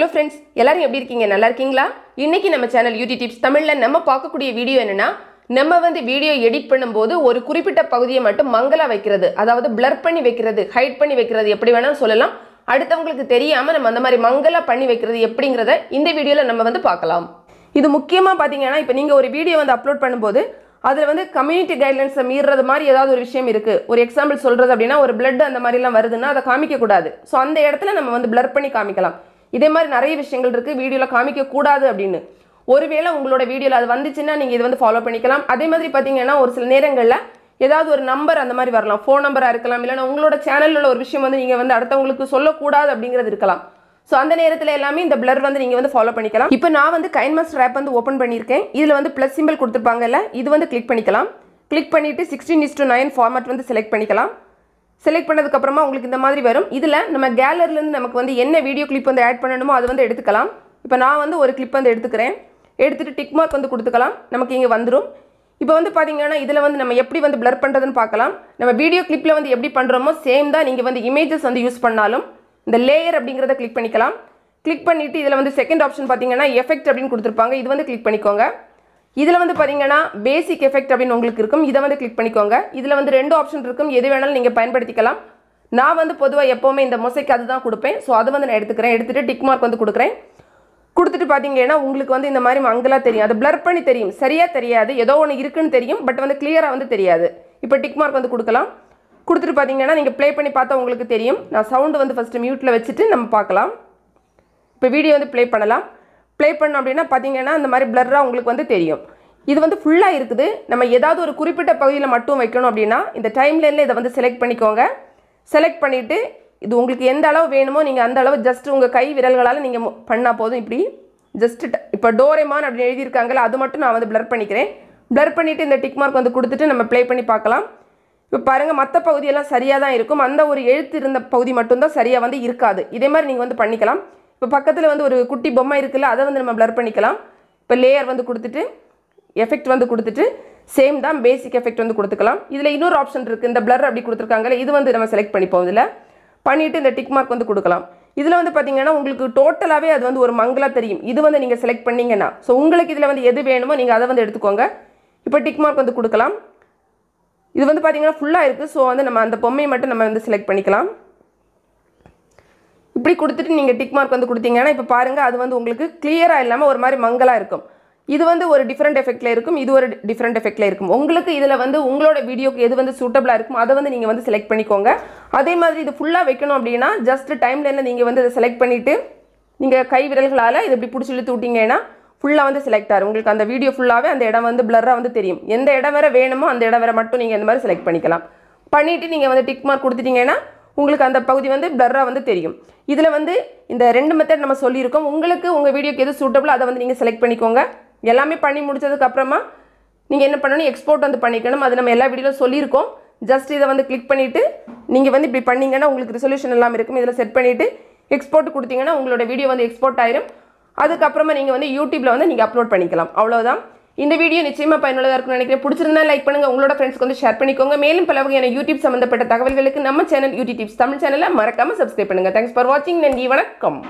Hello friends எல்லாரும் எப்படி இருக்கீங்க? நல்லா இருக்கீங்களா? இன்னைக்கு நம்ம சேனல் யூடி டிப்ஸ் தமிழில் நம்ம பார்க்கக்கூடிய வீடியோ என்னன்னா நம்ம வந்து வீடியோ எடிட் பண்ணும்போது ஒரு குறிப்பிட்ட பகுதியை மட்டும் மங்கலா வைக்கிறது அதாவது பிளர் பண்ணி வைக்கிறது ஹைட் பண்ணி வைக்கிறது எப்படி வேணாலும் சொல்லலாம். அடுத்தவங்களுக்கு தெரியாம நம்ம அந்த மாதிரி மங்கலா பண்ணி வைக்கிறது எப்படிங்கிறத இந்த வீடியோவில் நம்ம வந்து பார்க்கலாம். இது முக்கியமா பாத்தீங்கன்னா இப்போ நீங்க ஒரு வீடியோ வந்து அப்லோட் பண்ணும்போது அதில் வந்து கம்யூனிட்டி கைட்லைன்ஸை மீறுறது மாதிரி ஏதாவது ஒரு விஷயம் இருக்குது ஒரு எக்ஸாம்பிள் சொல்கிறது அப்படின்னா ஒரு பிளட் அந்த மாதிரிலாம் வருதுன்னா அதை காமிக்கக்கூடாது. ஸோ அந்த இடத்துல நம்ம வந்து பிளர் பண்ணி காமிக்கலாம். இதே மாதிரி நிறைய விஷயங்கள் இருக்குது வீடியோவில் காமிக்கக்கூடாது அப்படின்னு. ஒருவேளை உங்களோட வீடியோவில் அது வந்துச்சுன்னா நீங்கள் இது வந்து ஃபாலோ பண்ணிக்கலாம். அதே மாதிரி பார்த்தீங்கன்னா ஒரு சில நேரங்களில் ஏதாவது ஒரு நம்பர் அந்த மாதிரி வரலாம். ஃபோன் நம்பராக இருக்கலாம். இல்லைன்னா உங்களோட சேனலில் உள்ள ஒரு விஷயம் வந்து நீங்கள் வந்து அடுத்தவங்களுக்கு சொல்லக்கூடாது அப்படிங்கிறது இருக்கலாம். ஸோ அந்த நேரத்தில் எல்லாமே இந்த பிளர் வந்து நீங்கள் வந்து ஃபாலோ பண்ணிக்கலாம். இப்போ நான் வந்து கைன் மாஸ்டர் ஆப் வந்து ஓப்பன் பண்ணியிருக்கேன். இதில் வந்து ப்ளஸ் சிம்பிள் கொடுத்துருப்பாங்கல்ல இது வந்து கிளிக் பண்ணிக்கலாம். கிளிக் பண்ணிவிட்டு sixteen is to nine format வந்து செலக்ட் பண்ணிக்கலாம். செலக்ட் பண்ணதுக்கப்புறமா உங்களுக்கு இந்த மாதிரி வரும். இதில் நம்ம கேலரிலேருந்து நமக்கு வந்து என்ன வீடியோ கிளிப் வந்து ஆட் பண்ணணுமோ அது வந்து எடுத்துக்கலாம். இப்போ நான் வந்து ஒரு கிளிப் வந்து எடுத்துக்கிறேன். எடுத்துகிட்டு டிக் மார்க் வந்து கொடுத்துக்கலாம். நமக்கு இங்கே வந்துடும் இப்போ வந்து பார்த்தீங்கன்னா இதில் வந்து நம்ம எப்படி வந்து ப்ளர் பண்ணுறதுன்னு பார்க்கலாம். நம்ம வீடியோ கிளிப்பில் வந்து எப்படி பண்ணுறோமோ சேம் தான் நீங்கள் வந்து இமேஜஸ் வந்து யூஸ் பண்ணாலும். இந்த லேயர் அப்படிங்கிறத கிளிக் பண்ணிக்கலாம். கிளிக் பண்ணிவிட்டு இதில் வந்து செகண்ட் ஆப்ஷன் பார்த்தீங்கன்னா எஃபெக்ட் அப்படின்னு கொடுத்துருப்பாங்க. இது வந்து கிளிக் பண்ணிக்கோங்க. இதில் வந்து பார்த்தீங்கன்னா பேசிக் எஃபெக்ட் அப்படின்னு உங்களுக்கு இருக்கும். இதை வந்து கிளிக் பண்ணிக்கோங்க. இதில் வந்து ரெண்டு ஆப்ஷன் இருக்கும். எது வேணாலும் நீங்கள் பயன்படுத்திக்கலாம். நான் வந்து பொதுவாக எப்போவுமே இந்த மொசைக்கு அதுதான் கொடுப்பேன். ஸோ அதை வந்து நான் எடுத்துக்கிறேன். எடுத்துகிட்டு டிக் மார்க் வந்து கொடுக்குறேன். கொடுத்துட்டு பார்த்தீங்கன்னா உங்களுக்கு வந்து இந்த மாதிரி மங்கலாக தெரியும். அது பிளர் பண்ணி தெரியும். சரியாக தெரியாது. ஏதோ ஒன்று இருக்குன்னு தெரியும். பட் வந்து கிளியராக வந்து தெரியாது. இப்போ டிக் மார்க் வந்து கொடுக்கலாம். கொடுத்துட்டு பார்த்தீங்கன்னா நீங்கள் ப்ளே பண்ணி பார்த்தா உங்களுக்கு தெரியும். நான் சவுண்டு வந்து ஃபஸ்ட்டு மியூட்டில் வச்சுட்டு நம்ம பார்க்கலாம். இப்போ வீடியோ வந்து ப்ளே பண்ணலாம். ப்ளே பண்ணோம் அப்படின்னா பார்த்தீங்கன்னா அந்த மாதிரி பிளர்ராக உங்களுக்கு வந்து தெரியும். இது வந்து ஃபுல்லாக இருக்குது. நம்ம ஏதாவது ஒரு குறிப்பிட்ட பகுதியில் மட்டும் வைக்கணும் அப்படின்னா இந்த டைம்லைனில் இதை வந்து செலக்ட் பண்ணிக்கோங்க. செலக்ட் பண்ணிவிட்டு இது உங்களுக்கு எந்த அளவு வேணுமோ நீங்கள் அந்த அளவு ஜஸ்ட் உங்கள் கை விரல்களால் நீங்கள் பண்ணால் போதும். இப்படி ஜஸ்ட் இப்போ டோரேமான் அப்படின்னு எழுதியிருக்காங்கல்ல அது மட்டும் நான் வந்து ப்ளர் பண்ணிக்கிறேன். ப்ளர் பண்ணிவிட்டு இந்த டிக் மார்க் வந்து கொடுத்துட்டு நம்ம ப்ளே பண்ணி பார்க்கலாம். இப்போ பாருங்கள் மற்ற பகுதியெல்லாம் சரியாக தான் இருக்கும். அந்த ஒரு எழுத்து இருந்த பகுதி மட்டும்தான் சரியாக வந்து இருக்காது. இதே மாதிரி நீங்கள் வந்து பண்ணிக்கலாம். இப்போ பக்கத்தில் வந்து ஒரு குட்டி பொம்மை இருக்குல்ல அதை வந்து நம்ம ப்ளர் பண்ணிக்கலாம். இப்போ லேயர் வந்து கொடுத்துட்டு எஃபெக்ட் வந்து கொடுத்துட்டு சேம் தான் பேசிக் எஃபெக்ட் வந்து கொடுத்துக்கலாம். இதில் இன்னொரு ஆப்ஷன் இருக்குது இந்த ப்ளர் அப்படி கொடுத்துருக்காங்கல்ல இது வந்து நம்ம செலக்ட் பண்ணிப்போம் இதில் பண்ணிவிட்டு இந்த டிக் மார்க் வந்து கொடுக்கலாம். இதில் வந்து பார்த்தீங்கன்னா உங்களுக்கு டோட்டலாகவே அது வந்து ஒரு மங்களாக தெரியும். இது வந்து நீங்கள் செலக்ட் பண்ணீங்கன்னா. ஸோ உங்களுக்கு இதில் வந்து எது வேணுமோ நீங்கள் அதை வந்து எடுத்துக்கோங்க. இப்போ டிக் மார்க் வந்து கொடுக்கலாம். இது வந்து பார்த்தீங்கன்னா ஃபுல்லாக இருக்குது ஸோ வந்து நம்ம அந்த பொம்மையை மட்டும் நம்ம வந்து செலக்ட் பண்ணிக்கலாம். இப்படி கொடுத்துட்டு நீங்கள் டிக் மார்க் வந்து கொடுத்தீங்கன்னா இப்போ பாருங்கள் அது வந்து உங்களுக்கு கிளியராக இல்லாமல் ஒரு மாதிரி மங்கலாக இருக்கும். இது வந்து ஒரு டிஃப்ரெண்ட் எஃபெக்ட்டில் இருக்கும் இது ஒரு டிஃப்ரெண்ட் எஃபெக்ட்டில் இருக்கும். உங்களுக்கு இதில் வந்து உங்களோட வீடியோக்கு எது வந்து சூட்டபிளாக இருக்கும் அதை வந்து நீங்கள் வந்து செலக்ட் பண்ணிக்கோங்க. அதே மாதிரி இது ஃபுல்லாக வைக்கணும் அப்படின்னா ஜஸ்ட் டைம்லைனில் நீங்கள் வந்து இதை செலக்ட் பண்ணிவிட்டு நீங்கள் கை விரல்களால் இது இப்படி பிடிச்சி இழுத்து விட்டிங்கன்னா ஃபுல்லாக வந்து செலக்ட் ஆகும் உங்களுக்கு அந்த வீடியோ ஃபுல்லாகவே அந்த இடம் வந்து பிளராக வந்து தெரியும். எந்த இடம் வேற வேணுமோ அந்த இடம் வேற மட்டும் நீங்கள் இந்த மாதிரி செலக்ட் பண்ணிக்கலாம். பண்ணிவிட்டு நீங்கள் வந்து டிக் மார்க் கொடுத்துட்டிங்கன்னா உங்களுக்கு அந்த பகுதி வந்து பிளர்ராக வந்து தெரியும். இதில் வந்து இந்த ரெண்டு மெத்தட் நம்ம சொல்லியிருக்கோம். உங்களுக்கு உங்கள் வீடியோக்கு எது சூட்டபிள் அதை வந்து நீங்கள் செலக்ட் பண்ணிக்கோங்க. எல்லாமே பண்ணி முடிச்சதுக்கப்புறமா நீங்கள் என்ன பண்ணணும்? எக்ஸ்போர்ட் வந்து பண்ணிக்கணும். அது நம்ம எல்லா வீடியோவில் சொல்லியிருக்கோம். ஜஸ்ட் இதை வந்து கிளிக் பண்ணிவிட்டு நீங்கள் வந்து இப்படி பண்ணீங்கன்னா உங்களுக்கு ரிசல்யூஷன் எல்லாம் இருக்கும். இதில் செட் பண்ணிவிட்டு எக்ஸ்போர்ட் கொடுத்தீங்கன்னா உங்களோட வீடியோ வந்து எக்ஸ்போர்ட் ஆயிரும். அதுக்கப்புறமா நீங்கள் வந்து யூடியூப்பில் வந்து நீங்கள் அப்லோட் பண்ணிக்கலாம். அவ்வளோதான் இந்த வீடியோ நிச்சயமாக பயனுள்ளதாக இருக்கும்னு நினைக்கிறேன். பிடிச்சிருந்தா லைக் பண்ணுங்கள் உங்களோட ஃப்ரெண்ட்ஸ்க்கு வந்து ஷேர் பண்ணிக்கோங்க. மேலும் பல வகையான யூடியூப் சம்மந்தப்பட்ட தகவல்களுக்கு நம்ம சேனல் யூடியூப் தமிழ் சேனலை மறக்காமல் சப்ஸ்கிரைப் பண்ணுங்கள் தேங்க்ஸ் ஃபார் வாட்சிங் நன்றி. வணக்கம்.